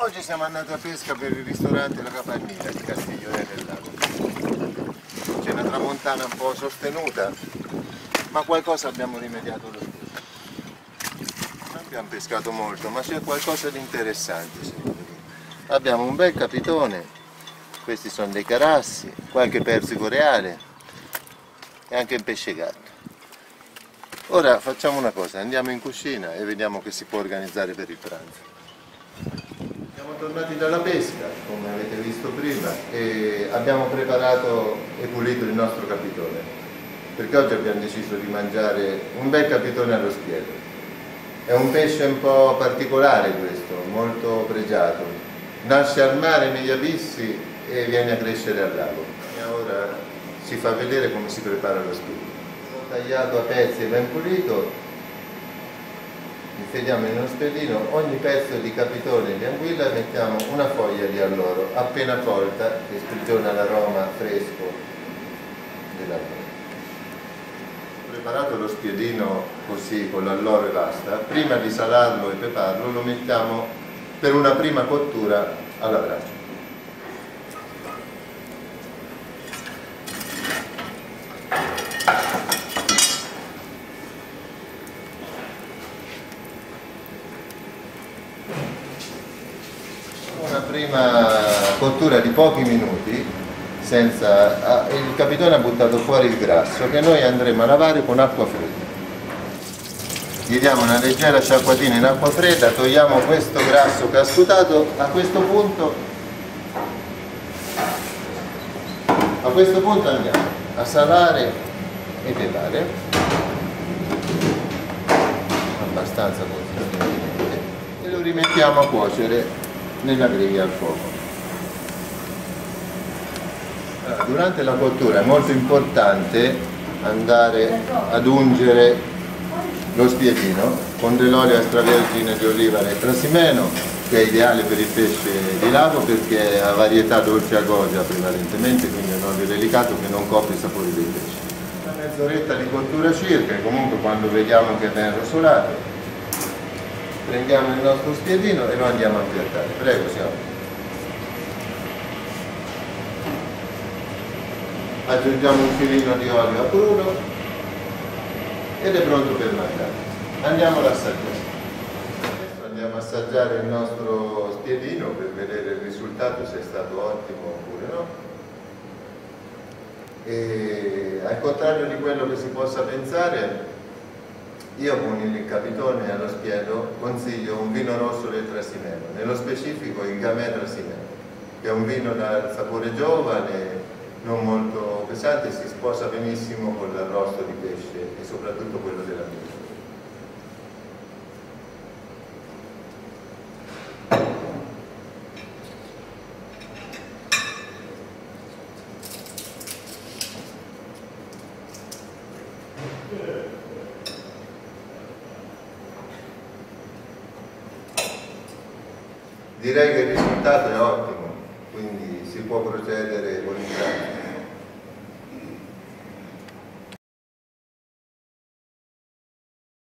Oggi siamo andati a pesca per il ristorante La Capannina di Castiglione del Lago. C'è una tramontana un po' sostenuta, ma qualcosa abbiamo rimediato lo stesso. Non abbiamo pescato molto, ma c'è qualcosa di interessante secondo me. Abbiamo un bel capitone, questi sono dei carassi, qualche persico reale e anche un pesce gatto. Ora facciamo una cosa, andiamo in cucina e vediamo che si può organizzare per il pranzo. Siamo tornati dalla pesca, come avete visto prima, e abbiamo preparato e pulito il nostro capitone, perché oggi abbiamo deciso di mangiare un bel capitone allo spiedo. È un pesce un po' particolare questo, molto pregiato. Nasce al mare negli abissi e viene a crescere al lago. E ora si fa vedere come si prepara lo spiedo tagliato a pezzi e ben pulito, infiliamo in uno spiedino ogni pezzo di capitone di anguilla e mettiamo una foglia di alloro appena colta che sprigiona l'aroma fresco dell'alloro. Preparato lo spiedino così con l'alloro e basta, prima di salarlo e peparlo lo mettiamo per una prima cottura alla brace. una prima cottura di pochi minuti senza, il capitone ha buttato fuori il grasso che noi andremo a lavare con acqua fredda. Gli diamo una leggera sciacquatina in acqua fredda togliamo questo grasso che ha sputato a questo punto a questo punto andiamo a salare e pepare abbastanza consistentemente e lo rimettiamo a cuocere nella griglia al fuoco. Durante la cottura è molto importante andare ad ungere lo spiedino con dell'olio extravergine di oliva nel trasimeno che è ideale per il pesce di lago perché ha varietà dolce a goggia prevalentemente, quindi è un olio delicato che non copre i sapori dei pesci. Una mezz'oretta di cottura circa, comunque quando vediamo che è ben rosolato prendiamo il nostro spiedino e lo andiamo a piattare. Prego, siamo. Aggiungiamo un filino di olio a crudo ed è pronto per mangiare. Andiamo ad assaggiare. Adesso andiamo a assaggiare il nostro spiedino per vedere il risultato, se è stato ottimo oppure no. E al contrario di quello che si possa pensare, io con il capitone allo spiedo consiglio un vino rosso del Trasimeno, nello specifico il Gamay Trasimeno, che è un vino dal sapore giovane, non molto pesante, si sposa benissimo con l'arrosto di pesce e soprattutto quello della misura. Direi che il risultato è ottimo, quindi si può procedere il